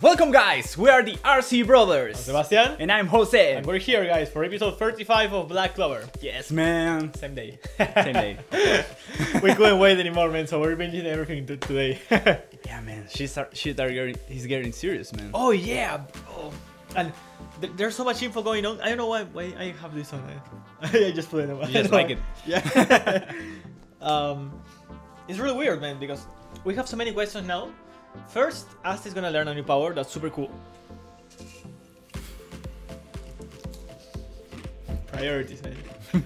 Welcome guys, we are the RC Brothers. Sebastian. And I'm Jose. And we're here, guys, for episode 35 of Black Clover. yes, man. Same day. Same day. we couldn't wait anymore, man, so we're binging everything today. yeah, man. She's start, she started getting, he's getting serious, man. oh, yeah. Oh. And th- there's so much info going on. I don't know why, why I have this on. uh, I just put it on. You just like it. Yeah. um, it's really weird, man, because we have so many questions now. First, Asta is gonna learn a new power. That's super cool. Priorities, man.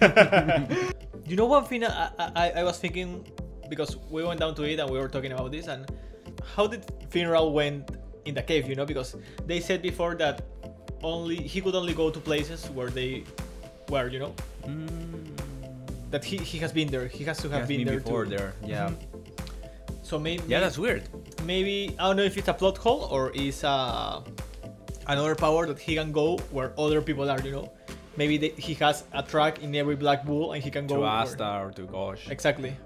Eh? you know one thing I, I, I was thinking because we went down to it and we were talking about this and how did Finral went in the cave? You know, because they said before that only he could only go to places where they were. You know, mm. that he, he has been there. He has to have has been, been there before too. there. Yeah. Mhm. So maybe Yeah, that's weird. maybe I don't know if it's a plot hole or is uh, another power that he can go where other people are. You know, maybe they, he has a track in every Black Bull and he can go. To Asta or to Gauche. Exactly.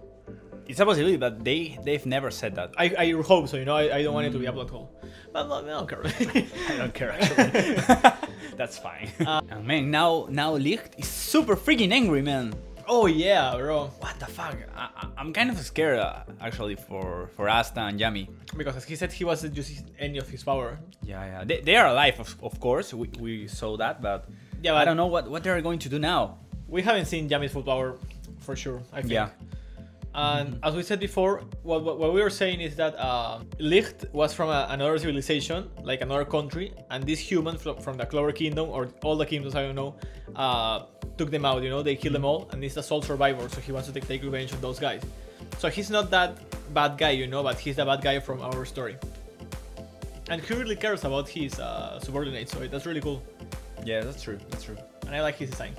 It's a possibility, but they they've never said that. I, I hope so. You know, I, I don't want it to be a plot hole, but no, I don't care. I don't care actually. That's fine. and man, now now Licht is super freaking angry, man. Oh yeah, bro. What the fuck? I, I'm kind of scared uh, actually for for Asta and Yami. Because as he said he wasn't using any of his power. Yeah, yeah. They, they are alive, of, of course. We, we saw that, but Yeah, I don't know what what they're going to do now. We haven't seen Yami's full power for sure. I think. Yeah. And as we said before, what, what, what we were saying is that uh, Licht was from a, another civilization, like another country, and this human from, from the Clover Kingdom, or all the kingdoms, I don't know, uh, took them out, you know, they killed them all, and he's a sole survivor, so he wants to take, take revenge on those guys. So he's not that bad guy, you know, but he's the bad guy from our story. And he really cares about his uh, subordinates, so that's really cool. Yeah, that's true. That's true. And I like his design.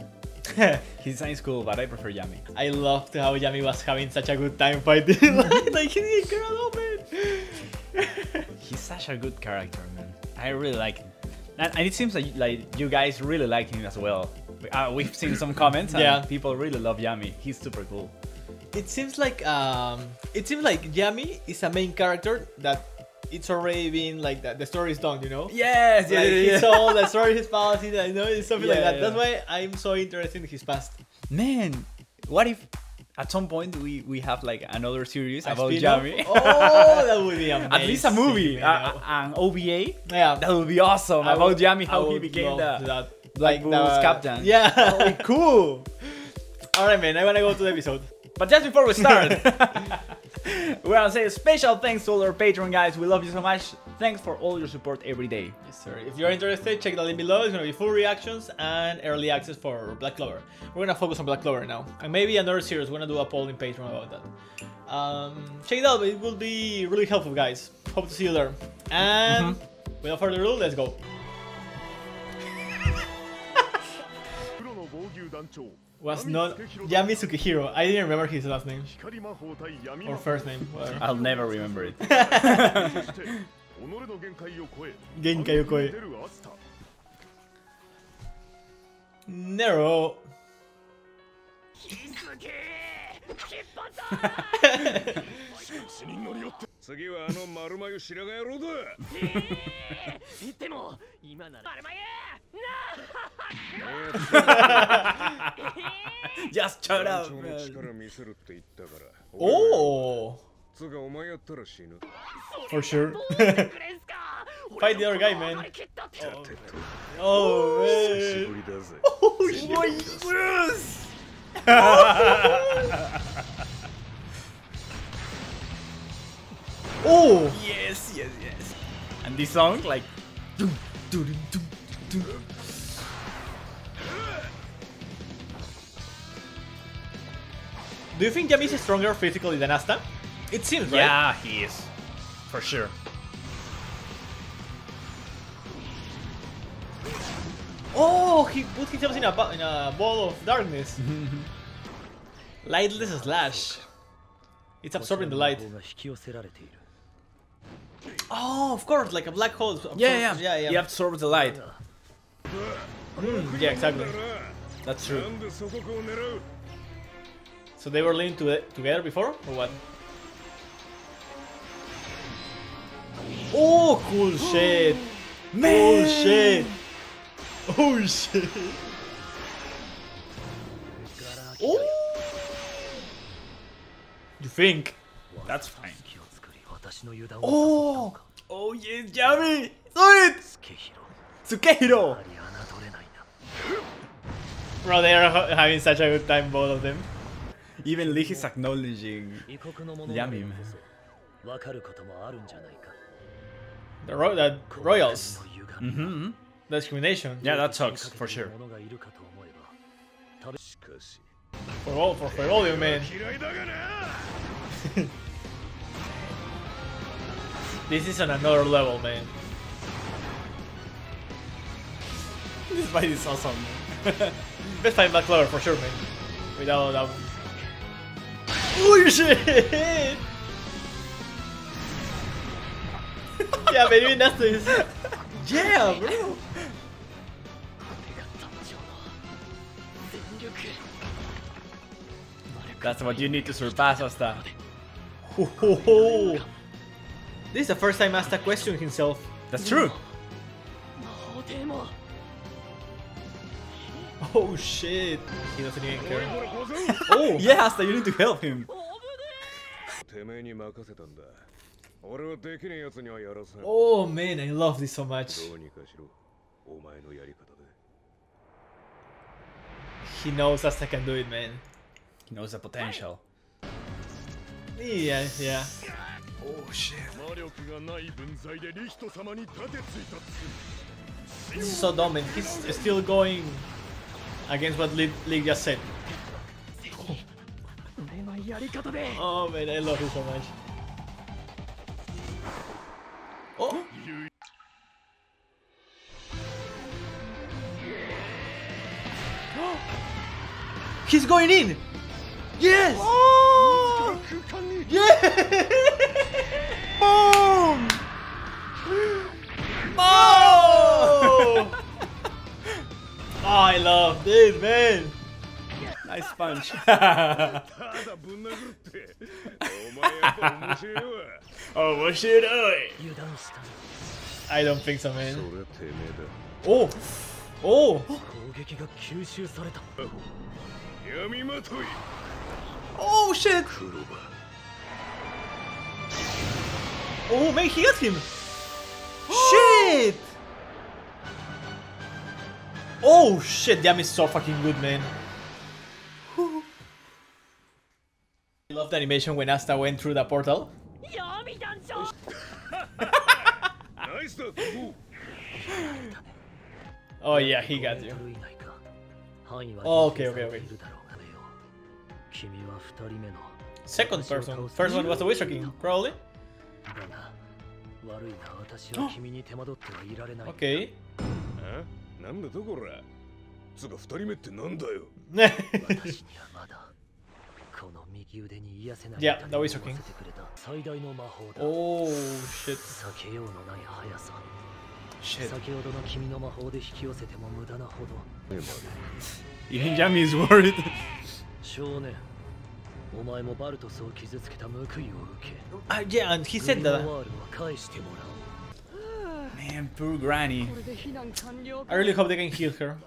His design is cool, but I prefer Yami. I loved how Yami was having such a good time fighting. like, he didn't care at all, man. He's such a good character, man. I really like him. And, and it seems like, like you guys really like him as well. We- Uh, we've seen some comments and Yeah. people really love Yami. He's super cool. It seems like um, it seems like Yami is a main character that it's already been like that. The story is done, you know. Yes, yeah, like his soul, the story, his past, you know, it's something like Yeah, that. That's why I'm so interested in his past. Man, what if at some point we, we have like another series A about? Yami? Oh, that would be amazing. At least a movie, uh, an OVA. yeah, That would be awesome I about would- how he became the that. Black Bulls captain. Yeah. Be cool. All right, man. I wanna go to the episode. But just before we start, we want to say a special thanks to all our Patreon guys. We love you so much thanks for all your support every day. Yes, sir. If you're interested, check the link below. It's going to be full reactions and early access for Black Clover. We're going to focus on Black Clover now. And maybe another series. We're going to do a poll in Patreon about that. Um, check it out. It will be really helpful, guys. Hope to see you there. And mm -hmm. without further ado, let's go. was not Yami Tsukihiro. I didn't remember his last name. Or first name, whatever. I'll never remember it. 己の限界を超え限界を超え。出るアスタ Nero. 死人 乗りよって。次はあの丸眉白髪野郎だでも今なら丸眉！Just. 力見せるって言ったから。Oh, つうかお前やったら死ぬ for sure. どうしてくれんすか Fight the other guy, man. 俺蹴ったって Oh 久し man. ぶりだぜ Oh. Yes, yes, yes. And this song, like. dum, dum, dum, dum, dum. Do you think Yami is stronger physically than Asta? It seems, right? Yeah, he is. For sure. Oh, he put himself in a, in a ball of darkness. Lightless slash. It's absorbing the light. Oh, of course, like a black hole. Absorbs, yeah, yeah, yeah, yeah. He absorbs the light. Mm, yeah, exactly. That's true. So they were linked to together before, or what? Oh, cool shit. Man. Oh shit. Oh shit. Oh. You think? That's fine. Oh. Oh yes, Yami. Do it. Tsukehiro. Bro, they are having such a good time, both of them. Even Lee is acknowledging Yami. The, ro the royals. Mm -hmm. The discrimination. Yeah, that sucks, for sure. For all, for, all you mean. this is on another level, man. This fight is awesome. Best fight in Black for sure, man. Without a doubt. Shit! yeah, maybe that's the. Yeah, bro. That's what you need to surpass, Asta. Ho, ho, ho. This is the first time Asta questioned himself. That's true. Oh shit. He doesn't even care. oh! Yeah, Asta, you need to help him. Oh man, I love this so much. He knows Asta can do it, man. He knows the potential. Yeah, yeah. Oh shit. This is so dumb, man. He's still going against what Lee, Lee just said. Oh, oh man, I love him so much. He's going in! Yes! Oh! Yeah! Boom! Oh! oh! I love this, man! Nice punch. oh, what should I? I don't think so, man. Oh! Oh! Oh shit! Oh, man, he got him! shit! Oh shit, damn is so fucking good, man. I love the animation when Asta went through the portal. oh yeah, he got you. Oh, okay, okay, okay. Second person. First one was the Wizard King, probably. だが悪いな私は君に手間取ってはいられない Okay. あなんだとこらつうか二人目ってなんだよ私にはまだこの右腕に癒せない Yeah, 痛み the を Wizard 負わ King. せてくれた最大の魔法だ oh shit. 避けようのない速さ Shit. 先ほどの君の魔法で引き寄せても無駄なほど Even Yami is worried. uh, yeah and he said that man poor granny. I really hope they can heal her.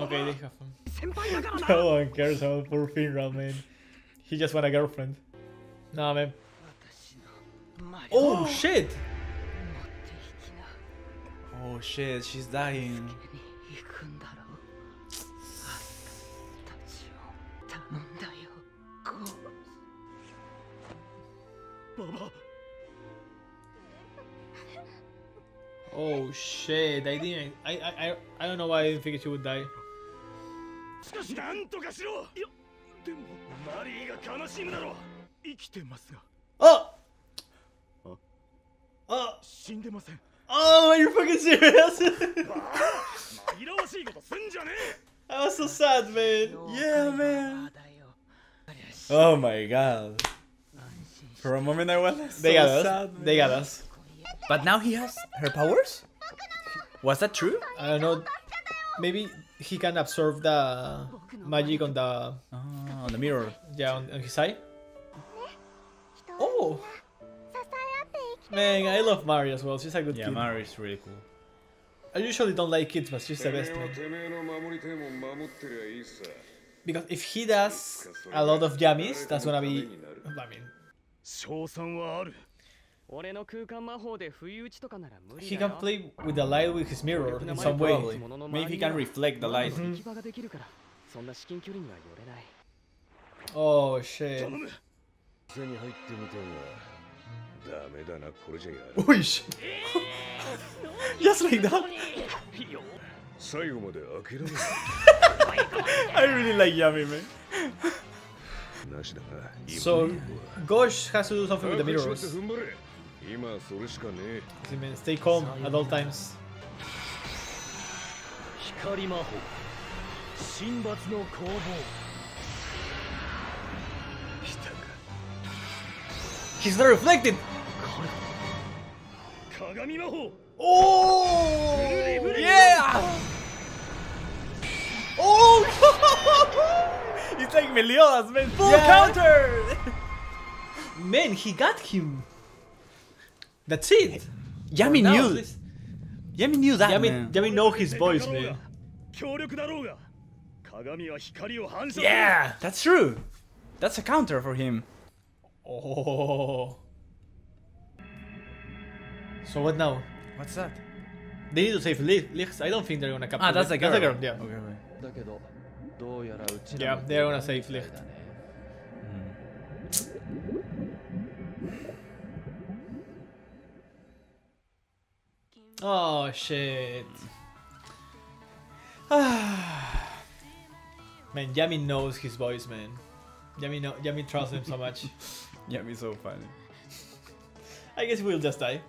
Okay they have fun no one cares about poor Finral man. He just want a girlfriend. Nah man. Oh shit! Oh shit she's dying. Oh shit, I didn't I I I don't know why I didn't figure she would die. Oh! Oh! Oh, are you fucking serious? I was so sad, man. Yeah, man. Oh my god. For a moment, I was so they got us. They got us. But now he has her powers. Was that true? I don't know. Maybe he can absorb the magic on the oh, on the mirror. Yeah, on, on his eye. Oh. Man, I love Marie as well. She's a good yeah, kid. Yeah, Marie is really cool. I usually don't like kids, but she's the best. Because if he does a lot of yummies, that's gonna be. I mean, 賞賛はある俺の空間魔法で不意打ちとかなら無理 he だ can よ play with the light with his mirror in some way. Probably. Maybe he can reflect the light. 行き場ができるからそんな至近距離には寄れない Oh shit. 頼む店に入ってみたがダメだなこれじゃやる Oh shit. Just like that. 最後まで諦め I really like Yami, man. So, Gauche has to do something with the mirrors. I mean, stay calm at all times. He's not reflected! Oh! Yeah! Oh! He's like Meliodas, man. Full yeah. counter! man, he got him. That's it. Yami knew. this. Yami knew that. Yami, man. Yami know his voice, man. Yeah, that's true. That's a counter for him. Oh. So what now? What's that? They need to save Licht. I don't think they're gonna capture. Ah, that's the girl. That's the girl. Yeah. Okay. Yeah, they're on a safe lift. Mm. Oh shit. man, Yami knows his voice, man. Yami, know, Yami trusts him so much. Yami's so funny. I guess we'll just die.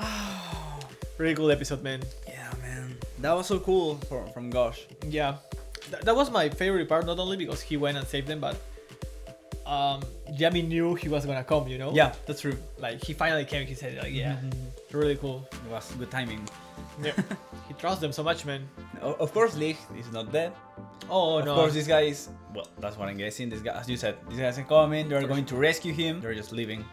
Pretty cool episode, man. Yeah, man. That was so cool for, from Gauche. Yeah, Th- that was my favorite part. Not only because he went and saved them, but um, Yami knew he was gonna come. You know? Yeah, that's true. Like he finally came. He said, like, yeah, really cool. It was good timing. Yeah. he trusts them so much, man. Of course, Licht is not dead. Oh of no. Of course, this guy is. Well, that's what I'm guessing. This guy, as you said, these guys are coming. They're going to rescue him. They're just leaving.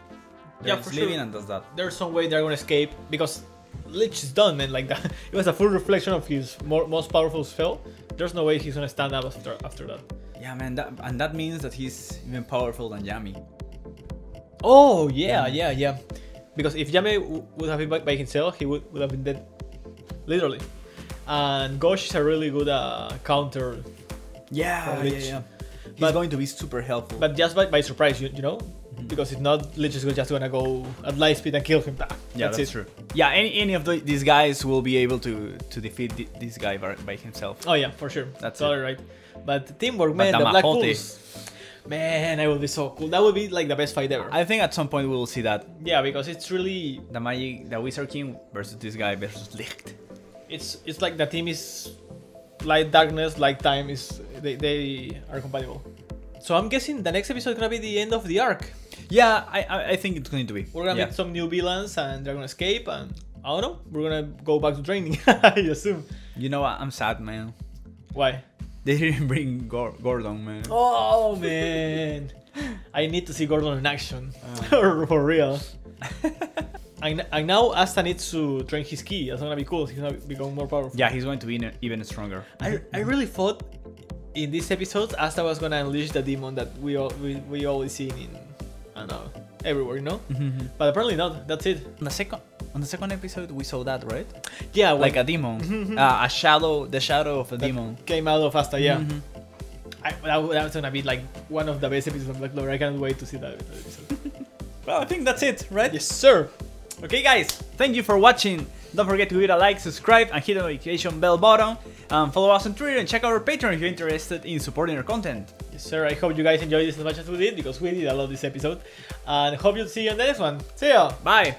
They're Yeah, just for leaving, sure. and that's that. there's some way they're gonna escape because Licht is done, man. Like that, it was a full reflection of his more, most powerful spell. There's no way he's gonna stand up after after that. Yeah, man. That and that means that he's even powerful than Yami. Oh yeah, yeah, yeah. Because if Yami would have been by, by himself, he would, would have been dead, literally. And Gauche is a really good uh, counter, Yeah, yeah, yeah. He's But- going to be super helpful. but just by, by surprise, you, you know. Because if not, Licht is just gonna go at light speed and kill him. Ah, yeah, that's, that's, it. true. Yeah, any any of the, these guys will be able to to defeat thi- this guy by, by himself. Oh yeah, for sure. That's totally it. right. But teamwork, man, the the, Black Mahote. Bulls. Man, that would be so cool. That would be like the best fight ever. I think at some point we will see that yeah, because it's really the magic, the Wizard King versus this guy versus Licht. it's it's like the team is light darkness, light time is they, they are compatible. So I'm guessing the next episode is gonna be the end of the arc. Yeah, I I, I think it's going to be. We're gonna yeah. meet some new villains and they're gonna escape and I don't know. We're gonna go back to training. I assume. You know what? I'm sad, man. Why? They didn't bring Gor- Gordon, man. Oh man, I need to see Gordon in action uh. for real. and, and now Asta needs to train his ki. That's gonna be cool. He's gonna become more powerful. Yeah, he's going to be even stronger. I, I really thought in this episode Asta was gonna unleash the demon that we all we, we always seen in I don't know everywhere, you know. But apparently not. That's it. On the second on the second episode, we saw that, right? Yeah, Like a demon, uh, a shadow, the shadow of a demon. came out of Asta. Yeah. Mhm. I, that, that's gonna be like one of the best episodes of Black Clover. I can't wait to see that episode. Well, I think that's it, right? yes, sir. Okay, guys, thank you for watching. Don't forget to hit a like, subscribe, and hit the notification bell button. Um, follow us on Twitter and check out our Patreon if you're interested in supporting our content. Sir. I hope you guys enjoyed this as much as we did because we did a lot this episode. And hope you'll see you on the next one. See ya. Bye.